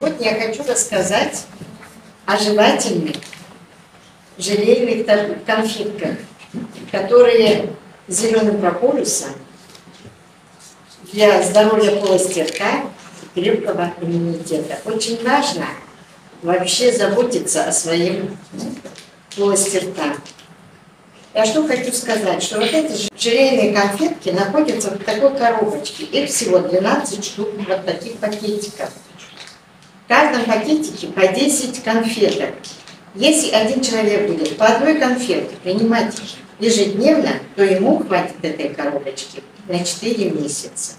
Вот я хочу рассказать о жевательных желейных конфетках, которые зеленым прополисом для здоровья полости рта и крепкого иммунитета. Очень важно вообще заботиться о своем полости рта. Я что хочу сказать, что вот эти же желейные конфетки находятся в такой коробочке. Их всего 12 штук вот таких пакетиков. В каждом пакетике по 10 конфеток. Если один человек будет по одной конфетке принимать ежедневно, то ему хватит этой коробочки на 4 месяца.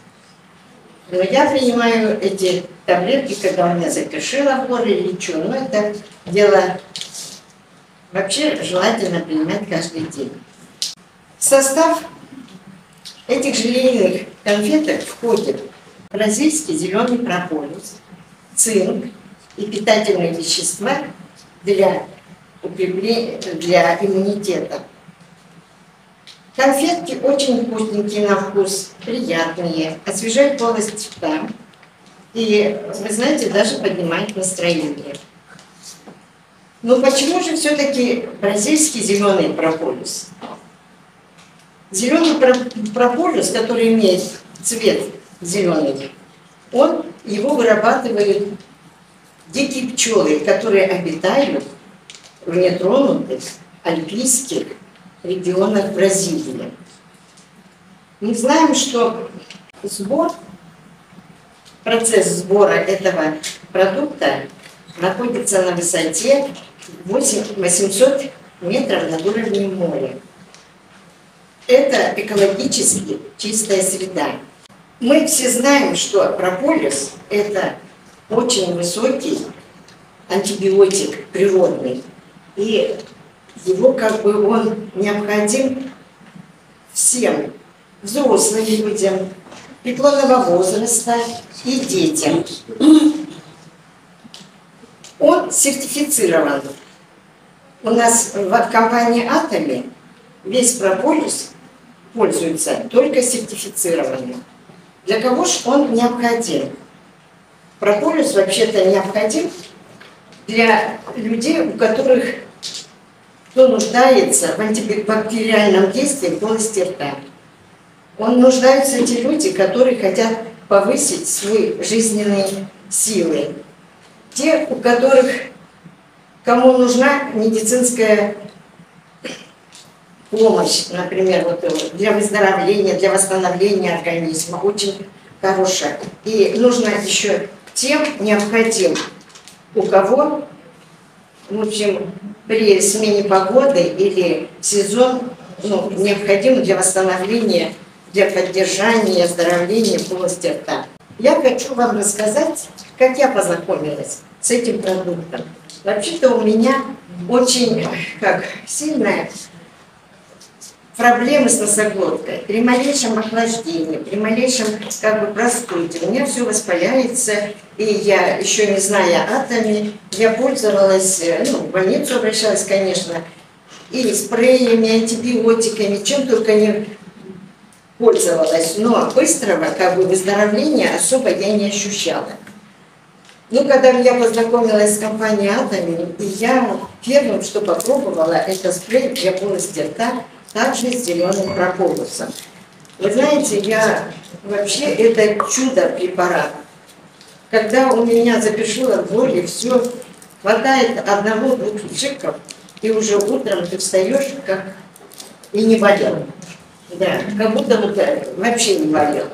Но я принимаю эти таблетки, когда у меня закишило в горле или что. Но это дело вообще желательно принимать каждый день. В состав этих желейных конфеток входит бразильский зеленый прополис, цинк и питательные вещества для укрепления, для иммунитета. Конфетки очень вкусненькие на вкус, приятные, освежают полость рта и, вы знаете, даже поднимают настроение. Но почему же все-таки бразильский зеленый прополис? Зеленый про- прополис, который имеет цвет зеленый, он, его вырабатывают дикие пчелы, которые обитают в нетронутых альпийских регионах Бразилии. Мы знаем, что сбор, процесс сбора этого продукта находится на высоте 8 800 метров над уровнем моря. Это экологически чистая среда. Мы все знаем, что прополис – это очень высокий антибиотик природный. И его как бы он необходим всем взрослым людям, преклонного возраста и детям. Он сертифицирован. У нас в компании Атоми весь прополис пользуется только сертифицированным. Для кого же он необходим? Прополис вообще-то необходим для людей, у которых кто нуждается в антибактериальном действии полости рта. Он нуждаются те люди, которые хотят повысить свои жизненные силы. Те, у которых, кому нужна медицинская помощь, например, вот э, для выздоровления, для восстановления организма, очень хорошая. И нужно еще тем необходим, у кого, в общем, при смене погоды или сезон ну, необходим для восстановления, для поддержания оздоровления полости рта. Я хочу вам рассказать, как я познакомилась с этим продуктом. Вообще-то у меня очень как сильная проблемы с носоглоткой. При малейшем охлаждении, при малейшем как бы простуде, у меня все воспаляется, и я, еще не зная атоме, я пользовалась, ну, в больницу обращалась, конечно, и спреями, антибиотиками, чем только не пользовалась, но быстрого как бы выздоровления особо я не ощущала. Ну, когда я познакомилась с компанией Атоми, и я первым, что попробовала, это спрей для полости рта, также с зеленым прополисом. Вы знаете, я вообще это чудо препарат. Когда у меня запешило в горле, все, хватает одного-двух чеков, и уже утром ты встаешь, как и не болел. Да, как будто вот вообще не болел.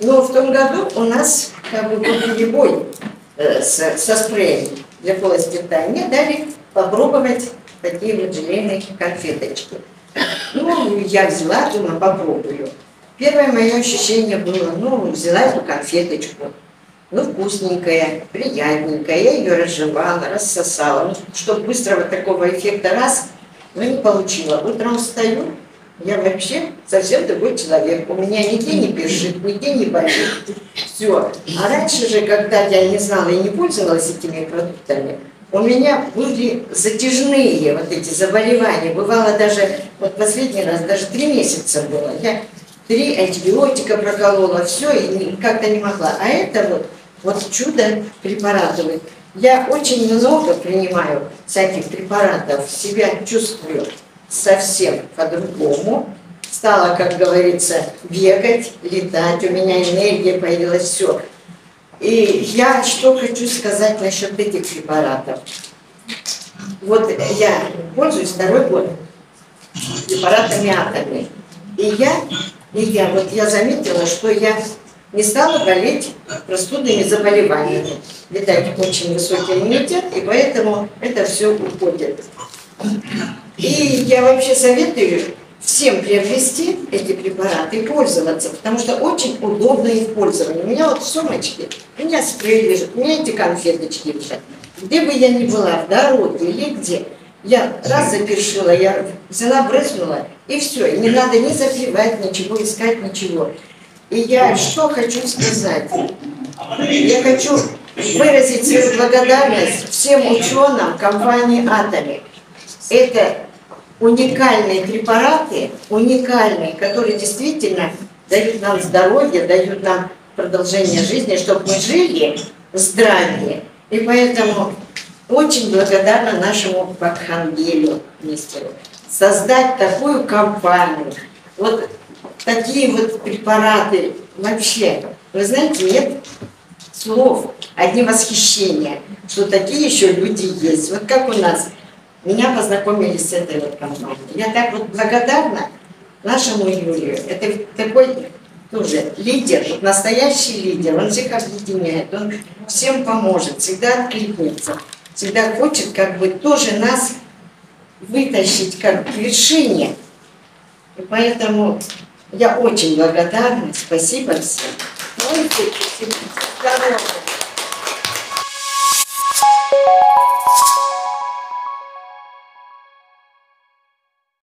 Но в том году у нас как бы был перебой с- со спреем для полости рта. Мне дали попробовать такие вот желейные конфеточки. Ну, я взяла, думаю, попробую. Первое мое ощущение было, ну, взяла эту конфеточку, ну, вкусненькая, приятненькая, я ее разжевала, рассосала, ну, чтобы быстрого такого эффекта раз, но не получила. Утром встаю, я вообще совсем другой человек. У меня нигде не пишет, нигде не болит. Все. А раньше же, когда я не знала и не пользовалась этими продуктами, у меня были затяжные вот эти заболевания. Бывало даже, вот последний раз, даже три месяца было. Я три антибиотика проколола, все, и как-то не могла. А это вот, вот чудо препаратов. Я очень много принимаю всяких препаратов, себя чувствую совсем по-другому. Стала, как говорится, бегать, летать, у меня энергия появилась, все. И я что хочу сказать насчет этих препаратов. Вот я пользуюсь второй год препаратами атомами. И я, и я, вот я заметила, что я не стала болеть простудными заболеваниями. Видать, очень высокий иммунитет, и поэтому это все уходит. И я вообще советую всем приобрести эти препараты и пользоваться, потому что очень удобно их пользование. У меня вот в сумочке, у меня спрей лежит, у меня эти конфеточки лежат. Где бы я ни была, в дороге или где, я раз запершила, я взяла, брызнула, и все. И не надо ни запивать, ничего искать, ничего. И я что хочу сказать? Я хочу выразить свою благодарность всем ученым компании «Атоми». Это уникальные препараты, уникальные, которые действительно дают нам здоровье, дают нам продолжение жизни, чтобы мы жили здравее. И поэтому очень благодарна нашему Бакхангелю, мистеру, создать такую компанию. Вот такие вот препараты вообще. Вы знаете, нет слов, одни восхищения, что такие еще люди есть. Вот как у нас – меня познакомили с этой вот компанией. Я так вот благодарна нашему Юрию. Это такой тоже лидер, вот настоящий лидер. Он всех объединяет, он всем поможет, всегда откликнется, всегда хочет как бы тоже нас вытащить как к вершине. И поэтому я очень благодарна. Спасибо всем. Здоровья.